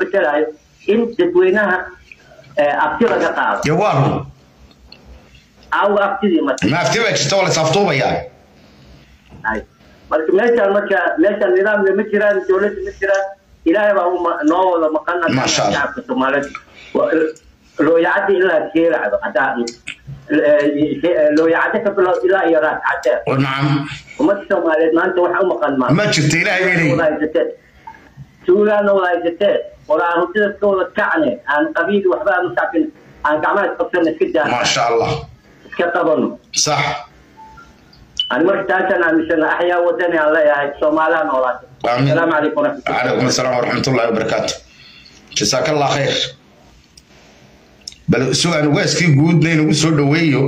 bedelaayo in dadweynaha abti laga qaado maafti baa jirta waa la isaftuubayaa Ay. marka meeshaan marka meeshaan nidaamka ma jiraan dowladda ma jiraan ilaahay baa noo wada maqan Masha Allah. shacabka soomaaliyeed looyacadda ilaa keelacdo hadaa looyacadda ka bilow ilaa iyo raas nacam ummadda soomaaliyeed maanta waxa u maqan ma jirta ilaahay bay leeyihiin haysateen suugaana wada haysateen wala aan hutida ka wada kacne aan qabiil waxba aan usacbin aan gacmaha isqabsana iska daa maasha allah iska qabano sax. Ani marka taasaan aaminsana axyaa wadani aan leeyahay soomaaliha noolaata asalaamu calaykum waraxmatullahi calaykum asalaam waraxmat ullahi wabarakaatu jasaaka allah khayr. Bal sugaan ugaaskii guudna inagu soo dhoweeyo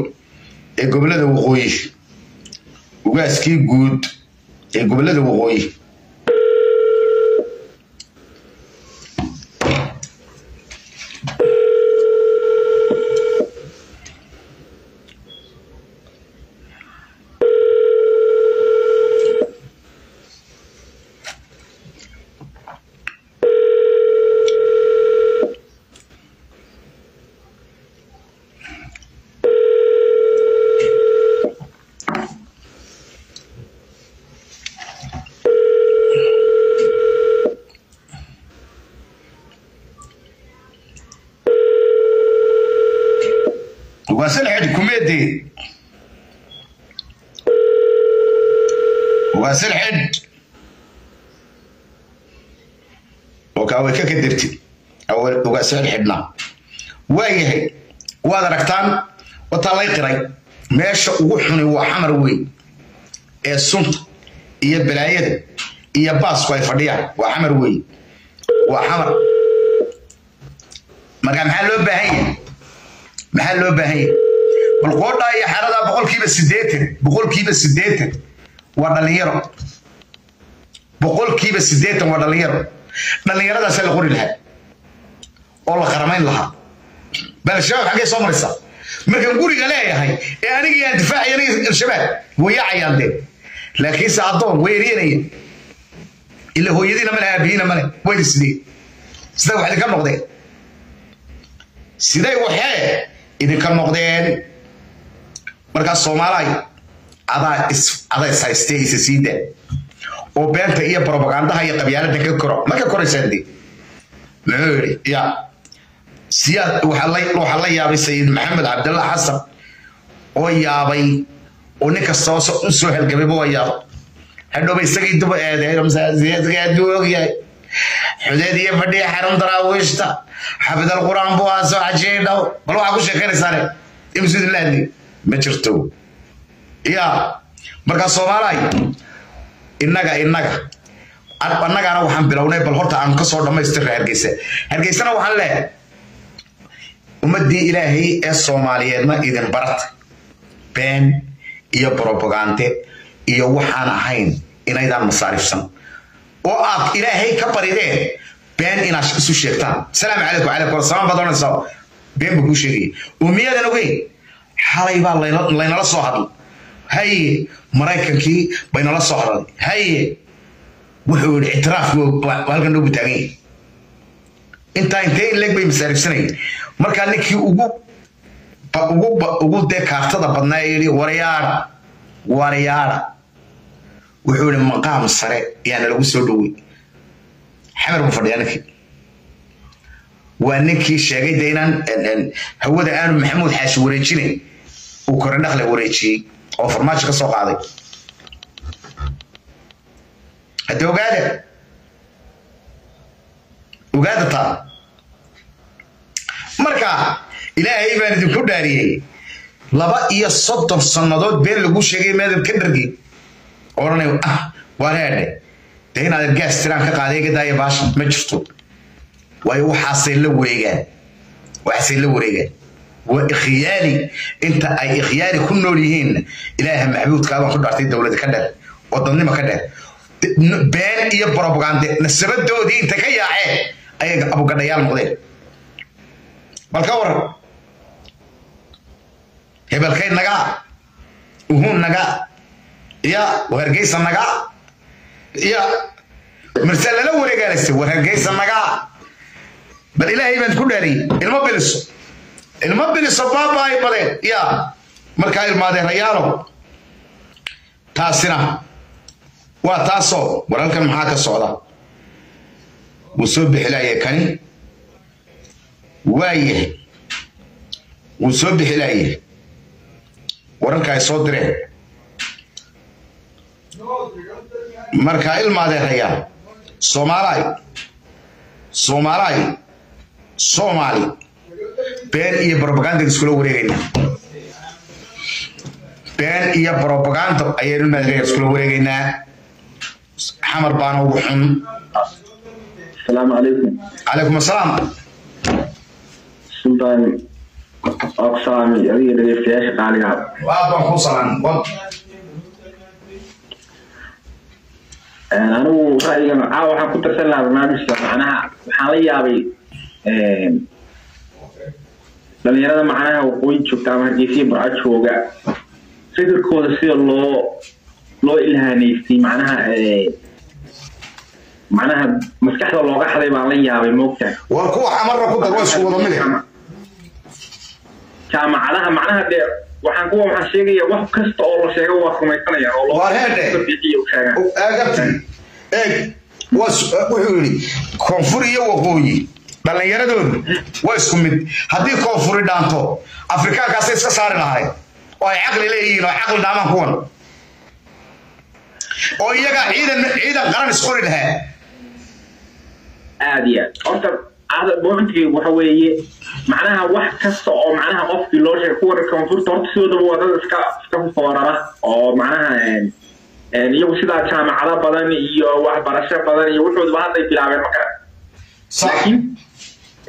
ee gobollada waqooyi. Ugaaskii guud ee gobollada waqooyi ugaasal xidh kumeedee ugaasal xidh. Okaa way ka kadirti ugaasal xidhna. Waayahay waad aragtaan wataa lay qiray meesha ugu xuni waa xamar weyn ee sunta iyo balaayada iyo baasku ay fadhiyaan. Waa xamar weyn. Waa xamar. Marka maxaa loo baahan yahay maxaa loo baahan yahay bal qoodhaa iyo xeradaa boqolkiiba siddeetan boqolkiiba siddeetan waa dhallinyaro boqolkiiba siddeetan waa dhallinyaro dhallinyaradaasa la qori lahaa oo la qaramayn lahaa. Bal al-shabaab xaggee soo maraysa. Markaan guriga leeyahay ee anigii aan difaacaya aniga al-shabaab way yaacayaan dee. Laakiinse addoon way eryanaya ila hooyadiina male aabihiina male wayna sidee sida wax idinka noqdeen. Siday waxee idinka noqdeen markaas soomaalahay adaa is haystee isa sii daa oo beenta iyo propagandaha iyo qabyaalada ka koro ma ka koraysaan dee muxuu yidhi ya waxaa la yaabay sayid maxamed cabdalla xasan oo yaabay oo nin kasta oo u soo halgabayba waa yaabay hadhowba isagii duba eedeeyaaduu ogyahay xudeed iyo fadhiya xarun daraawiishta xafid alqur'aan buu aa soo xajiyay bal waxaa ku la hadli ma jirto. Ya markaa soomaalahay innaga innaga. Annagana waxaan bilownay bal horta aan ka soo dhammaystirna hargeysa hargeysana waxaan leeyahay ummaddii ilaahay ee soomaaliyeedna idin barata been iyo brobagande iyo waxaan ahayn inaydaan masaarifsan oo aad ilaahay ka barideen been inaad isu sheegtaan salaamu calaykum calaykum samaan baad oranaysaa. Been buu kuu sheegaya oo miyadan ogeyn xalay baa laynala soo hadlay. Haye maraykankii baynala soo hadlay. Haye wuxuu yidhi ictiraafku halkan noogu taagan yahay intaa intee in leeg bay masaarifsanayeen markaa ninkii ugu ugu ugu dee kaartada badnaa yidhi waryaara waryaara wuxuu yidhi maqaam sare yaana lagu soo dhowey xamar buu fadhiyaa ninkii? Waa ninkii sheegay de inaan hawada aanu maxamuud xaashi wareejinayn uu kore dhaqle wareejiyey oo farmaajo ka soo qaaday. Hadda ogaada ogaada taa marka ilaahay baan idinku dhaariyey laba iyo soddon sannadood been lagu sheegay meedad ka odhanay ah wareedhe dee inaad gaas tiraan ka qaaday baasha ma jirto. Waayo waxaasay la wareegaan waxaasay la wareegaan waa ikhyaali inta ay ikhyaali ku nool yihiin ilaaha maxbuudkaabaan ku dhaartay dowladda ka dheer oo dadnimo ka dheer. Been iyo brobagande nasabadoodii inta ka yaaceen ayay abugadhayaal noqdeen. Bal ka waran hebelkay nagaa uhuun nagaa ya wargeysa nagaa ya marse lala wareegaalase war hargeysa nagaa bal ilaahay baan ku dhaariyey ilmo biliso ilmo biliso baaba ay badeen yaa markaa ilmaadeen rayaalo taasina waa taasoo waralkan maxaa ka socda wuu soo bixilaya kani waayahay wuu soo bixilaya wararka ay soo direen markaa ilmaadeerayaa soomaalaay soomaalaay soomaali been iyo brobaganda iskula wareegayna been iyo brobaganda ayaynu ilmaadeerayaa iskula wareegaynaa xamar baana ugu xun السلام عليكم calaykum assalaam سلطان أقسامي أبي رجال قالها aad baan kuu salaan anigu ra'yigan caawa waxaan ku darsan lahaa barnaamijka? Macnaha waxaan la yaabay dhalinyarada macnaha waqooyi joogta ama hargeysiya burco jooga. Fikirkooda sida loo loo ilhaanaystay macnaha macnaha maskaxda looga xaday baan la yaabay moogtahay. War kuwa xamarra ku dar waa isku wada mid jaamacadaha macnaha dee waxaan kuwa waxaan sheegaya wax kasta oo la sheego waa rumaysanaya oo loo Waar heedhe. bixiyo sheegaan eegabti eeg waa su- wuxuu yidhi koonfur iyo waqooyi dhallinyaradoodu waa isku mid. Haddii koonfuri dhaanto afrikaankaasay iska saari lahayd oo ay caqli leeyihiin oo caqli dhaamaan kuwan oo iyagaa ciidan ciidan qaran isqori lahaa. Aad iyo aad. Horta bointiga waxa weeye macnaha wax kasta oo macnaha qofkii loo sheegay kuwa koonfurta horta sidoodaba waa dad iska iska foorara oo macnaha een, een, iyagu sidaa jaamacado badan iyo waxbarasho badan iyo wuxuuba hadday bilaabeen ma garan laakiin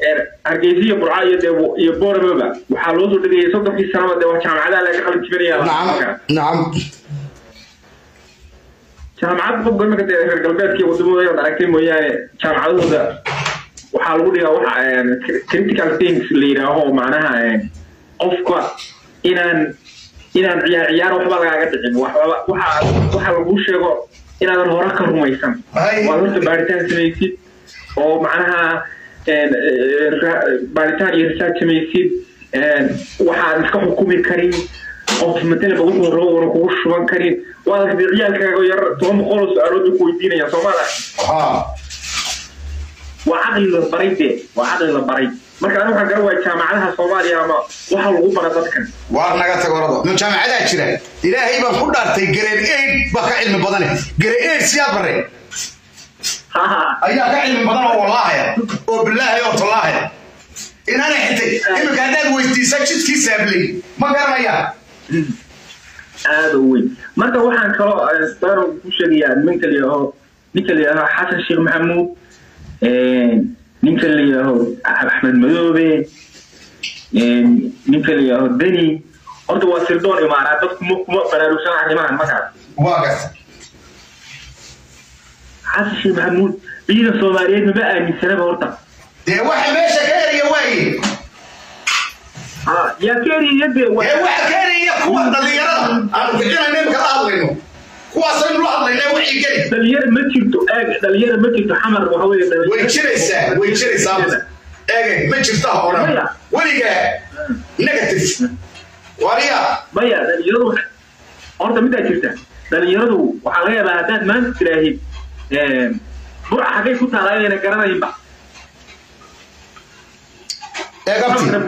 een, hargeysa iyo burca iyo dee iyo boorababa waxaa loo soo dhigayay soddonkii sanaba dee waa jaamacadaha laga qalin jibinaya nacam jaamacad imika dee reer galbeedka iyo aad aragtay mooyaane jaamacadahooda waxaa lagu dhigaa critical things la yidhaaho macnaha qofka inaan inaan ciyaar ciyaar waxba lagaaga dhicin waxa lagu sheego inaadan hore ka rumaysan waad horta baaritaan samaysid oo macnaha baaritaan iyo research samaysid een, waxaad iska xukumi karin qof matalanba wuxuu rabo una kugu shuban karin waad aragtay ciyaalkaaga yar toban boqol oo su'aalood ku weydiinaya soomaalia haa waa caqli la baray de waa caqli la baray. Marka anigu waxaan garan waaya jaamacadaha soomaaliya ama waxa lagu bara dadkan. Waar naga tag orado ma jaamacadaa jira. Ilaahay baan ku dhaartay gareen eid baa ka cilmi badane gareen eid siyaa bare ayaa ka cilmi badan oo wallaahaya oo bilaahay oo tallaahaya inaana xitay iminka haddaad weydiisa jidkii saablay ma garanaya aada u weyn. Marka waxaan kaloo daro ku sheegayaa ninka la yidhaaho ninka la yidhaaho xasan sheekh maxamuud ninka la yidhaaho axmed madoobe. Ninka la yidhaaho deni. Horta waa sirdoon imaaraad dadku ma kuma baraarugsan arrimahan markaas xasan sheekh maxamuud ciidan soomaaliyeed maba aaminsanaba horta. Dee waxa meesha ka eraya waaye? Ha, yaa keenaya dee ee waxa ka kuwa dhallinyarada? Aanu kicinayna imika la hadlayno kuwaasaynu la hadlayna wixii geli dhalinyaro ma jirto eeg dhalinyaro ma jirto xamar waxa weeye way jiraysaa way jiraysaa. Eege ma jirta ha odhan Maya. weligaa negative. Wariya maya dhalinyaradu horta midaa jirta. Dhalinyaradu waxaa laga yaabaa haddaad maanta tiraahid burca xaggay ku taalaa inayna garanayinba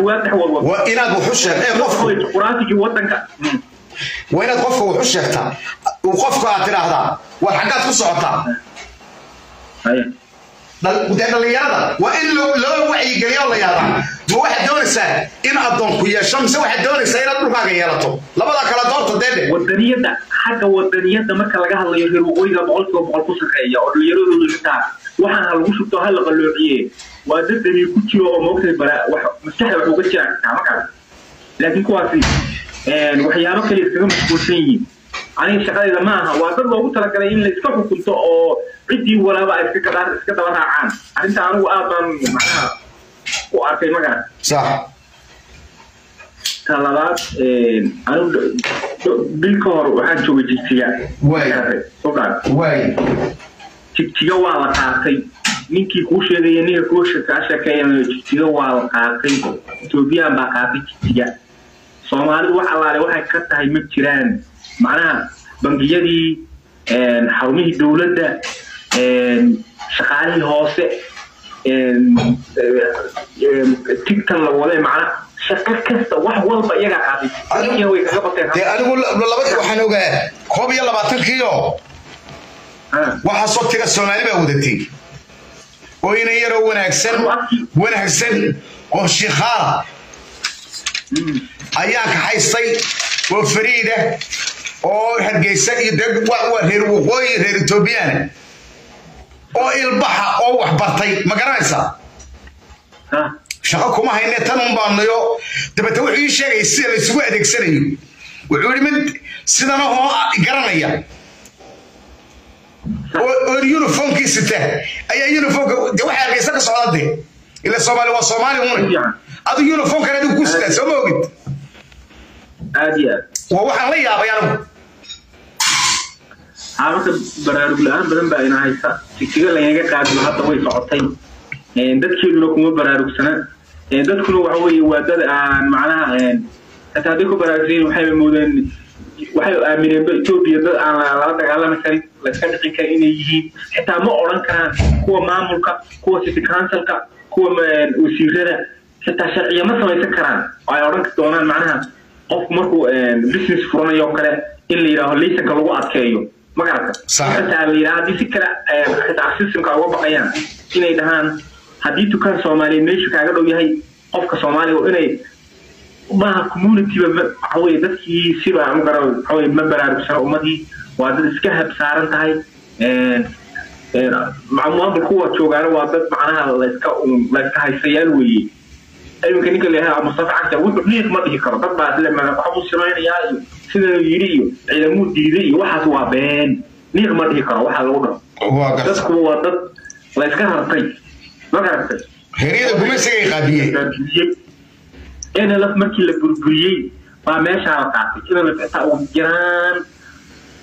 waa inaad wax u sheeg ee qofku. waa inaad qofka wax u sheegtaa uu qofku aad tidhaahdaa war xaggaad ku socotaa dee dhallinyarada waa in loo wacyigeliyo la yaadaa ma waxaad doonaysaa in addoonku yeesho mise waxaad doonaysaa inaad dhulkaaga yeelato? Labadaa kala doorta deedhe wadaniyadda xagga wadaniyadda marka laga hadlayo reer waqooyiga boqolkiiba boqol ku shaqeeya oo dhallinyaradoodu xitaa waxaan ha lagu shubto ha la qalloociye. Waa dad daliil ku jiro oo moogtay bara maskaxda wax uga jiraan xitaa markaas laakiin kuwaasi waxyaabo kale iskaga mashquulsan yihiin aniga shaqadayda ma aha waa dad loogu talagalay in la iska xukunto oo ciddii walaaba ay iska daba raacaan. Arrinta anigu aad baan macnaha u arkay magaran sax. Ta labaad anigu bil ka hor waxaan joogay jigjiga. Waay. Soo gaar. waay jigjiga waa la qaatay. Ninkii kuu sheegaya ninka kuu kaa sheekeeya jigjiga waa la qaatay. Etoobiyaan baa qaatay jigjiga. Soomaalidu wax allaale waxay ka tahay ma jiraan macnaha bangiyadii xarumihii dowladda shaqaalihii hoose tigtan la waday macnaha shaqo kasta wax walba iyagaa qaatay way kaga bateen dee anigu labadii waxaan ogaa koob iyo labaatankiio waxaasoo tira soomaali baa wadatay. Oo ina yaroo wanaagsan wanaagsan oo shikhaala ayaan kaxaystay oo fariida oo hargeysa iyo dee reer waqooyi reer etoobiyana oo ilbaxa oo wax bartay ma garanaysaa shaqo kuma hayne tan un baanayo dabeete wuxuu ii sheegay sida laysugu adeegsanayo. Wuxuu yidhi mid sidana oo garanaya. Oo uniformkii sita ayaa uniformka de waxa hargeysa ka socda de. Ila soomaali waa soomaali una adu uniformkan adigu ku sitaa soo ma ogid? waa waxaan la yaabay anigu haa marka baraarug la'aan badan baa ina haysa jigjiga lagaga qaadilo hadda way socotay. Dadkeeduna kuma baraarugsana dadkuna waxa weeye waa dad macnaha hataa hadday ku baraarugsayin waxayba moodeen waxay aamineenba etoobiya dad aan lala dagaalami karin layska dhicin karin inay yihiin. Xitaa ma odhan karaan kuwa maamulka kuwa city councilka kuwa wasiirada. Xitaa sharciya ma samaysan karaan. Oo ay odhan doonaan macnaha qofku markuu business furanayo oo kale in la yidhaaho laysanka lagu adkeeyo ma garata xitaa la yidhaha haddii si kale xitaa systemka uga baqayaan inay dhahaan haddii dukaan soomaaliyeed meeshu kaaga dhow yahay qofka soomaaliga inay maaha communityba waxaweye dadkii siba magara waxaweye ma baraarugsana ummadii waa dad iska habsaaran tahay maamul kuwa joogaana waa dad macnaha layska layska haysayaal weeye iminka ninka leeyahay mustafa cagta wuxuu dhiiq ma dhihi karo. Dad baa isle waxbuu samaynayaa iyo sidanu yidhi iyo ciidamuu diiday iyo waxaas waa been. Dhiiq ma dhihi karo waxaa lagu dhaho dadkuba waa dad layska rartay ma garatay heryada qaabiyey nlf markii la burburiyey baa meeshaa la qaatay. Nlf xitaa ugu jiraan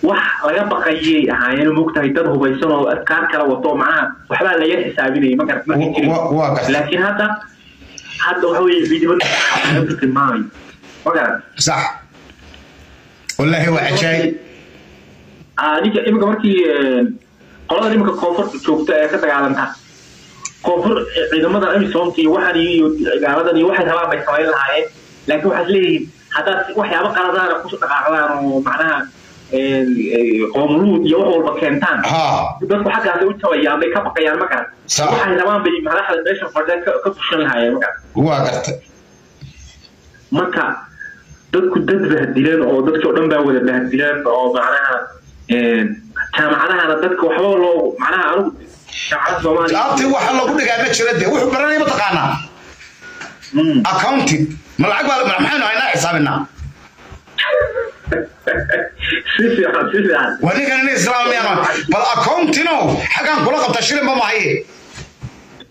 wax laga baqayay ahaayeen. Mogtahay dad hubaysan oo adkaar kala wato macnaha waxbaa laga xisaabinayay ma garat markii jirin laakiin hadda hadda waxa weye garat sax. Wallaahi waa cajaayib ninka iminka markii qolada iminka koonfurta joogta ee ka dagaalanta. Koonfur ciidamada amisomka iyo waxan iyo gaaladan iyo waxay rabaan bay samayn lahaayeen. Laakiin waxaad leeyihiin haddaad waxyaaba qaladaana ku dhaqaaqdaan oo macnaha qoomuluud iyo wax walba keentaan. Dadku xaggaasay u jabayaan bay ka baqayaan ma garan waxay rabaan bay madaxda meesha fadheen ka fushan lahaayeen ma garan waa garta. Marka dadku dad bahdileen oo dadkii o dhan baa wada bahdileen oo macnaha jaamacadahana dadka waxba loo macnaha anigu abti waxa lagu dhigaa ma jira de wuxuu baranaya mataqaanaa accounting ma lacag baa maxaynu haynaa xisaabinaa waa ninkan nin islaam miyaan bal accountino xagaan kula qabta shilinba mahaye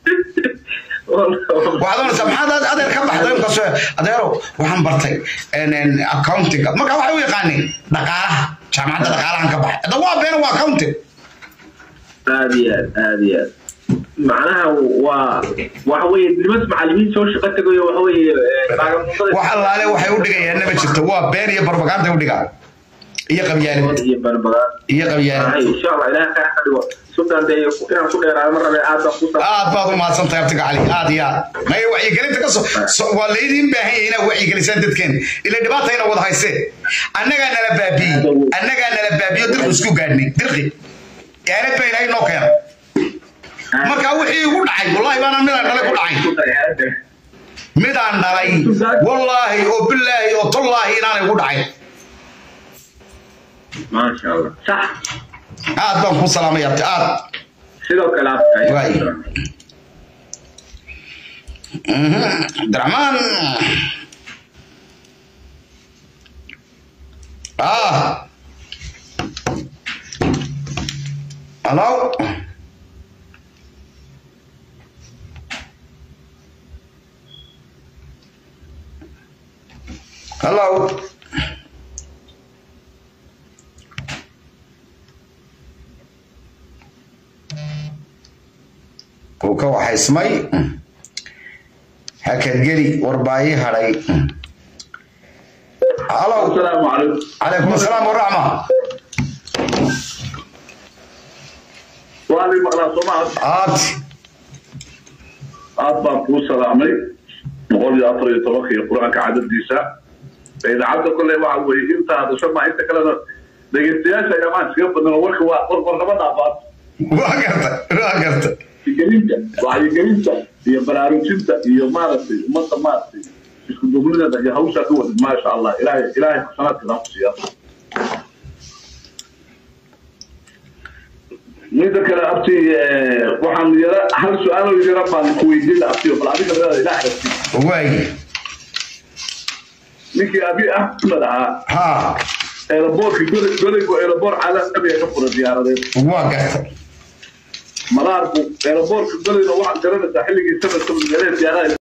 waxaad oranaysaa maxaad adeer ka baxday inkaas adeero waxaan bartay accountinga marka waxay u yaqaaneen dhaqaalaha jaamacadda dhaqaalahan ka baxay. Hadda waa beena waa accounting. Aad iyo aad aad iyo aad macnaha waa waxa weye nimas macallimiin soo shaqo tegayo waxa weye wax allaale waxay u dhigayaan nama jirto. Waa been iyo barbagaanta u dhigaa. Iyo qabyaalid. Iyo iyo qabyaalid. Insha allah ilaah kaa ka dhigo aad baad u mahadsan tahay abtiga cali aad iyo aad. Maya wacyigelinta ka soo waa laydiin baahan yahay inaad wacyigelisaan dadkeen ila dhibaatayna wada haysee annagaa nala baabiyey annagaa nala baabiyo dirqi isku gaadhnay. Dirqi. Aalad baa ilaahay noo keena marka wixii igu dhacay wallaahi baana midaan dhalay ku dhacay. Midaan dhalay wallaahi oo bilaahi oo tollaahi inaanay igu dhacay. Maasha allah sax. Aad baan ku salaamay abti aad sidoo kale abdiraxmaan ah. Hello? Hello. uu ka waxaysmay. Hakadgeli warbaa ii hadhay. Halow calaykum asalaam waraxma aad. Aad baan kuu salaamay. Boqol iyo afar iyo tobankii qur'aanka cadadiisa idaacadda kolley waxa weeye inta hadasho ma inta kalena dhegeystayaasha ayamaan iskaga badnano warka waa warnama dhaafaad waa garta waa garta wacyigelinta wacyigelinta iyo baraarujinta iyo maaragtay ummadda maaragtay isku duubnideeda iyo hawshaa ka wadid maasha allah ilaahay ilaahay xasanaadkeeda ha ku siiya midda kale abti waxaan yara hal su'aalo yara baan ku weydiin abti bal adiga leeda ilaah rabti waagi ninkii abi ahmed ahaa haa eelaboorki golaygu eelaboor caalamiga ka fura diyaaradeed waa garta madaarku eelaboorka golayna waxaad garanaysaa xilligii sanadka magaalada diyaarada